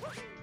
Woohoo!